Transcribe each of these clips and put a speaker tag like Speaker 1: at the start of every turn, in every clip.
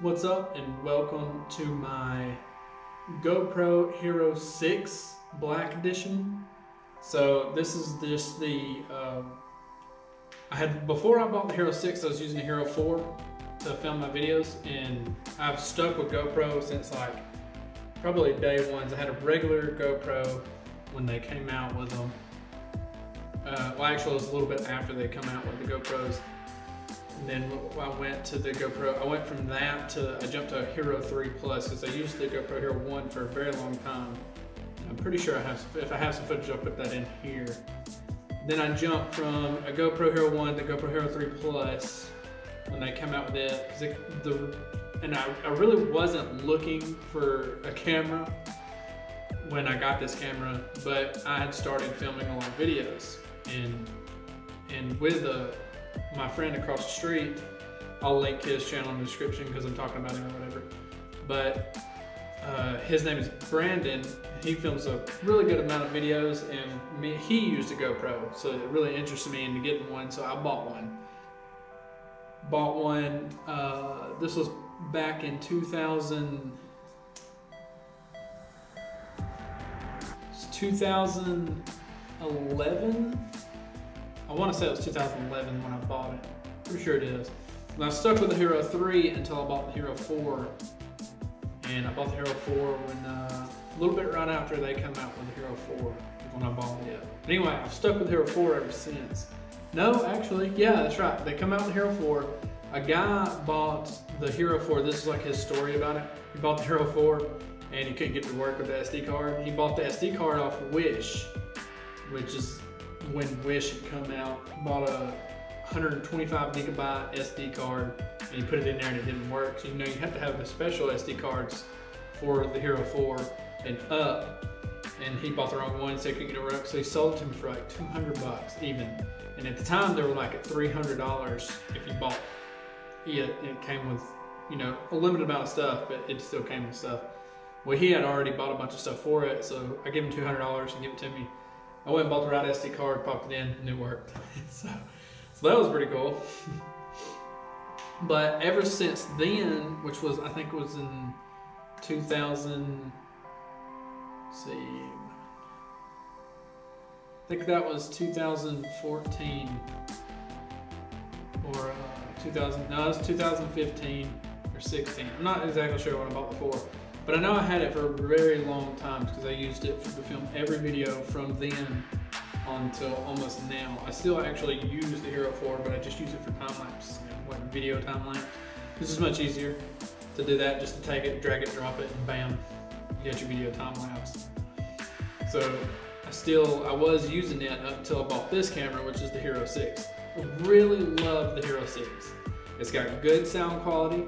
Speaker 1: What's up, and welcome to my GoPro Hero 6 Black Edition. So this is just the. Uh, I had before I bought the Hero 6, I was using the Hero 4 to film my videos, and I've stuck with GoPro since like probably day ones. I had a regular GoPro when they came out with them. Uh, well, actually, it was a little bit after they come out with the GoPros. Then I went to the GoPro. I went from that to I jumped to a Hero 3 Plus because I used the GoPro Hero 1 for a very long time. I'm pretty sure I have. If I have some footage, I'll put that in here. Then I jumped from a GoPro Hero 1 to GoPro Hero 3 Plus when they came out with it. It, the and I, I really wasn't looking for a camera when I got this camera, but I had started filming a lot of videos and and with a my friend across the street. I'll link his channel in the description because I'm talking about him or whatever. But uh, his name is Brandon. He films a really good amount of videos, and me, he used a GoPro, so it really interested me into getting one. So I bought one. Bought one. Uh, this was back in 2000. 2011 I want to say it was 2011 when I bought it. Pretty sure it is. And I stuck with the Hero 3 until I bought the Hero 4. And I bought the Hero 4 when uh, a little bit right after they come out with the Hero 4 when I bought it. But anyway, I've stuck with Hero 4 ever since. No, actually, yeah, that's right. They come out with Hero 4. A guy bought the Hero 4. This is like his story about it. He bought the Hero 4 and he couldn't get to work with the SD card. He bought the SD card off Wish, which is when Wish had come out, bought a 125 gigabyte SD card and he put it in there and it didn't work. So you know you have to have the special SD cards for the Hero 4 and up. And he bought the wrong one, so he couldn't get it work. So he sold it to him for like 200 bucks even. And at the time they were like at $300 if you bought it. It came with, you know, a limited amount of stuff, but it still came with stuff. Well, he had already bought a bunch of stuff for it, so I gave him $200 and give it to me. I went and bought the right SD card, popped it in, and it worked. so, so that was pretty cool. but ever since then, which was I think it was in 2000. see, I think that was 2014 or uh, 2000. No, it was 2015 or 16. I'm not exactly sure when I bought the four. But I know I had it for a very long time because I used it to film every video from then until almost now. I still actually use the Hero 4, but I just use it for time lapse, you know, what video time lapse. This is much easier to do that, just to take it, drag it, drop it, and bam, you got your video time lapse. So I still, I was using it up until I bought this camera, which is the Hero 6. I really love the Hero 6. It's got good sound quality,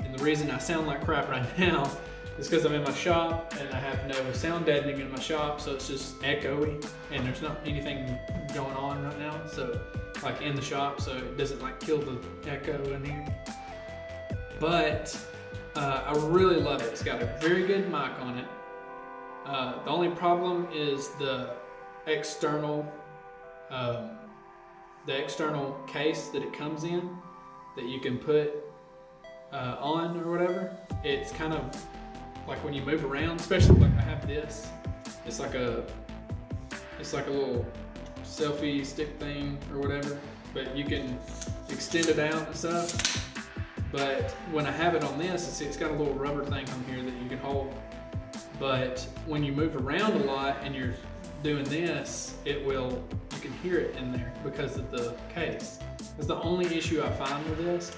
Speaker 1: and the reason I sound like crap right now it's because I'm in my shop and I have no sound deadening in my shop, so it's just echoey and there's not anything going on right now. So like in the shop, so it doesn't like kill the echo in here. But uh, I really love it. It's got a very good mic on it. Uh, the only problem is the external, um, the external case that it comes in that you can put uh, on or whatever. It's kind of like when you move around, especially like I have this, it's like a, it's like a little selfie stick thing or whatever, but you can extend it out and stuff. But when I have it on this, see, it's got a little rubber thing on here that you can hold. But when you move around a lot and you're doing this, it will, you can hear it in there because of the case. That's the only issue I find with this.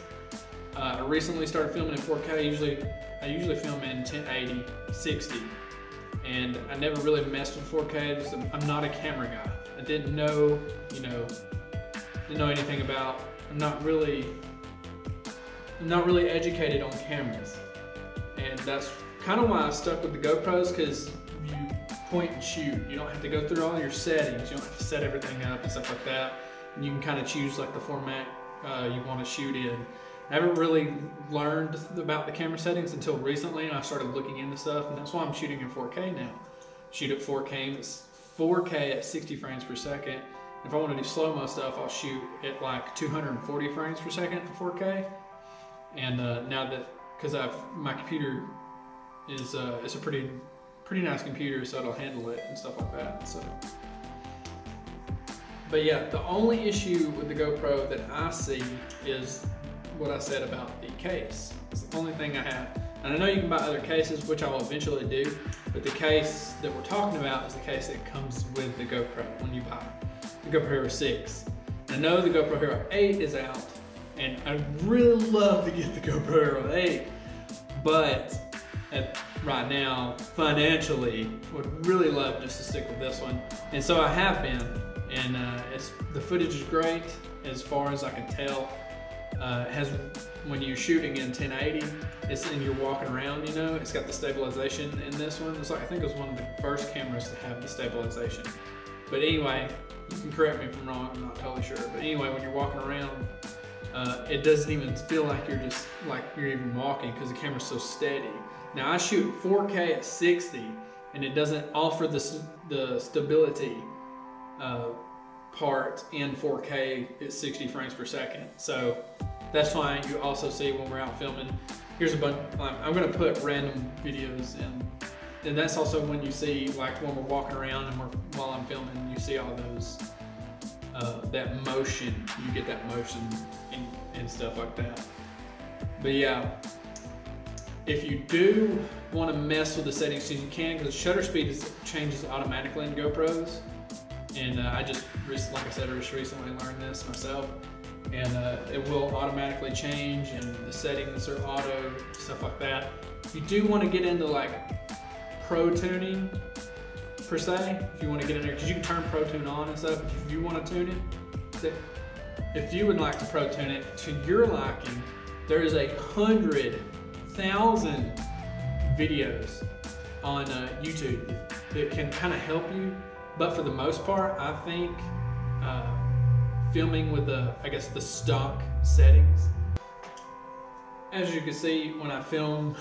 Speaker 1: Uh, I recently started filming in 4K. Usually, I usually film in 1080, 60, and I never really messed with 4K. I'm not a camera guy. I didn't know, you know, didn't know anything about. I'm not really, I'm not really educated on cameras, and that's kind of why I stuck with the GoPros because you point and shoot. You don't have to go through all your settings. You don't have to set everything up and stuff like that. And you can kind of choose like the format uh, you want to shoot in. I haven't really learned about the camera settings until recently, and I started looking into stuff, and that's why I'm shooting in 4K now. Shoot at 4K, it's 4K at 60 frames per second. If I want to do slow-mo stuff, I'll shoot at like 240 frames per second for 4K. And uh, now that, because I've my computer is uh, it's a pretty pretty nice computer, so it'll handle it and stuff like that. So, but yeah, the only issue with the GoPro that I see is what I said about the case. It's the only thing I have. And I know you can buy other cases, which I will eventually do, but the case that we're talking about is the case that comes with the GoPro when you buy the GoPro Hero 6. I know the GoPro Hero 8 is out, and I'd really love to get the GoPro Hero 8, but at, right now, financially, would really love just to stick with this one. And so I have been, and uh, the footage is great as far as I can tell. Uh, has when you're shooting in 1080, it's and you're walking around, you know, it's got the stabilization in this one. It's like I think it was one of the first cameras to have the stabilization. But anyway, you can correct me if I'm wrong. I'm not totally sure. But anyway, when you're walking around, uh, it doesn't even feel like you're just like you're even walking because the camera's so steady. Now I shoot 4K at 60, and it doesn't offer the the stability uh, part in 4K at 60 frames per second. So that's why You also see when we're out filming. Here's a bunch. I'm gonna put random videos in, and that's also when you see like when we're walking around and we're while I'm filming, you see all those uh, that motion. You get that motion and, and stuff like that. But yeah, if you do want to mess with the settings, you can because shutter speed is, changes automatically in GoPros. And uh, I just, like I said, I just recently learned this myself and uh, it will automatically change and the settings are auto, stuff like that. You do want to get into like pro tuning per se, if you want to get in there, because you can turn Protune on and stuff if you want to tune it. If you would like to pro tune it to your liking, there is a hundred thousand videos on uh, YouTube that can kind of help you. But for the most part, I think uh, filming with the, I guess, the stock settings. As you can see, when I film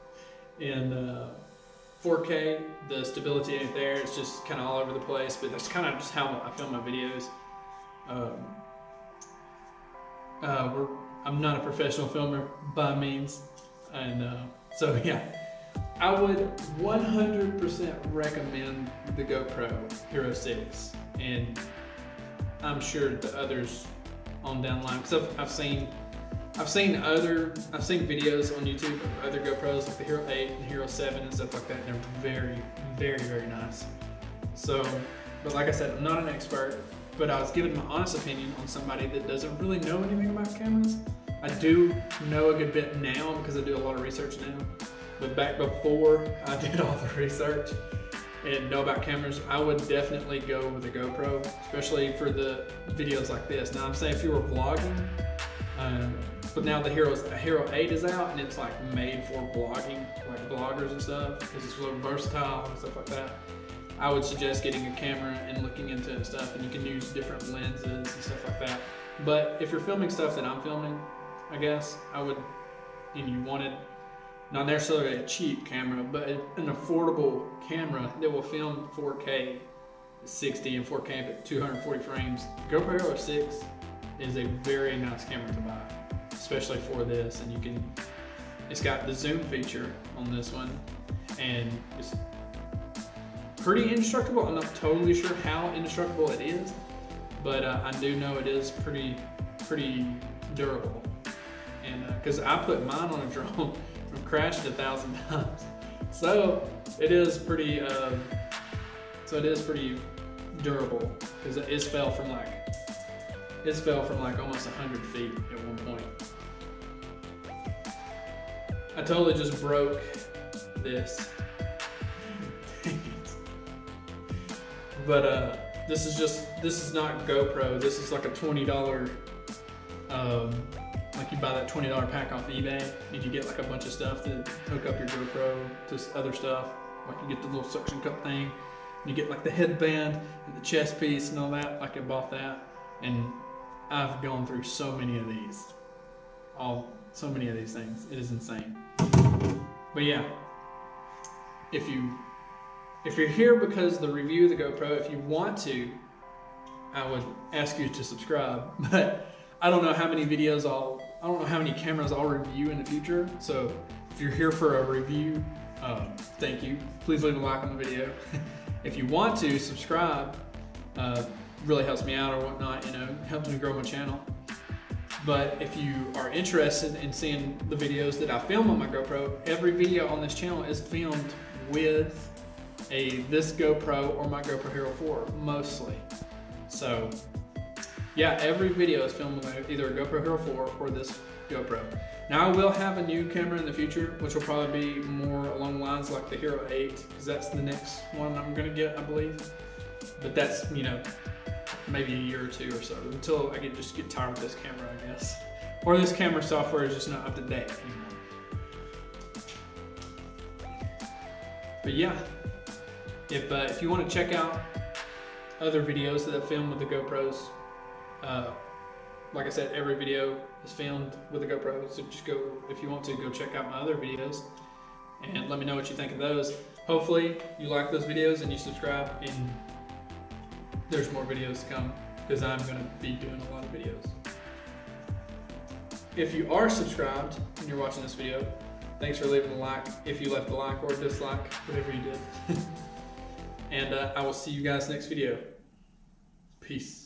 Speaker 1: in uh, 4K, the stability ain't there. It's just kind of all over the place, but that's kind of just how I film my videos. Um, uh, I'm not a professional filmer by means, and uh, so yeah, I would 100% recommend the GoPro Hero 6. And I'm sure the others on down the line because I've, I've seen I've seen other I've seen videos on YouTube of other GoPros like the Hero 8 and Hero 7 and stuff like that. And they're very, very, very nice. So, but like I said, I'm not an expert, but I was giving my honest opinion on somebody that doesn't really know anything about cameras. I do know a good bit now because I do a lot of research now. But back before I did all the research, and know about cameras, I would definitely go with a GoPro, especially for the videos like this. Now I'm saying if you were vlogging, um, but now the Hero's Hero 8 is out and it's like made for vlogging, like bloggers and stuff, because it's really versatile and stuff like that. I would suggest getting a camera and looking into stuff, and you can use different lenses and stuff like that. But if you're filming stuff that I'm filming, I guess I would, and you wanted not necessarily a cheap camera, but an affordable camera that will film 4K 60 and 4K at 240 frames. GoPro Hero 6 is a very nice camera to buy, especially for this. And you can, it's got the zoom feature on this one, and it's pretty indestructible. I'm not totally sure how indestructible it is, but uh, I do know it is pretty, pretty durable. And because uh, I put mine on a drone I've crashed a thousand times. So it is pretty, um, so it is pretty durable because it fell from like, it fell from like almost 100 feet at one point. I totally just broke this. but uh, this is just, this is not GoPro. This is like a $20 um, like you buy that $20 pack off eBay and you get like a bunch of stuff to hook up your GoPro to other stuff. Like you get the little suction cup thing, you get like the headband and the chest piece and all that. Like I bought that and I've gone through so many of these. All so many of these things. It is insane. But yeah, if you if you're here because the review of the GoPro, if you want to, I would ask you to subscribe. But I don't know how many videos I'll I don't know how many cameras I'll review in the future. So if you're here for a review, um, thank you. Please leave a like on the video. if you want to subscribe, uh, really helps me out or whatnot. You know, helps me grow my channel. But if you are interested in seeing the videos that I film on my GoPro, every video on this channel is filmed with a this GoPro or my GoPro Hero 4 mostly. So yeah, every video is filmed with either a GoPro Hero 4 or this GoPro. Now I will have a new camera in the future, which will probably be more along the lines like the Hero 8, because that's the next one I'm gonna get, I believe. But that's, you know, maybe a year or two or so, until I can just get tired of this camera, I guess. Or this camera software is just not up to date anymore. But yeah, if, uh, if you want to check out other videos that I filmed with the GoPros, uh, like I said, every video is filmed with a GoPro, so just go, if you want to, go check out my other videos and let me know what you think of those. Hopefully you like those videos and you subscribe and there's more videos to come because I'm going to be doing a lot of videos. If you are subscribed and you're watching this video, thanks for leaving a like. If you left a like or a dislike, whatever you did. and uh, I will see you guys next video. Peace.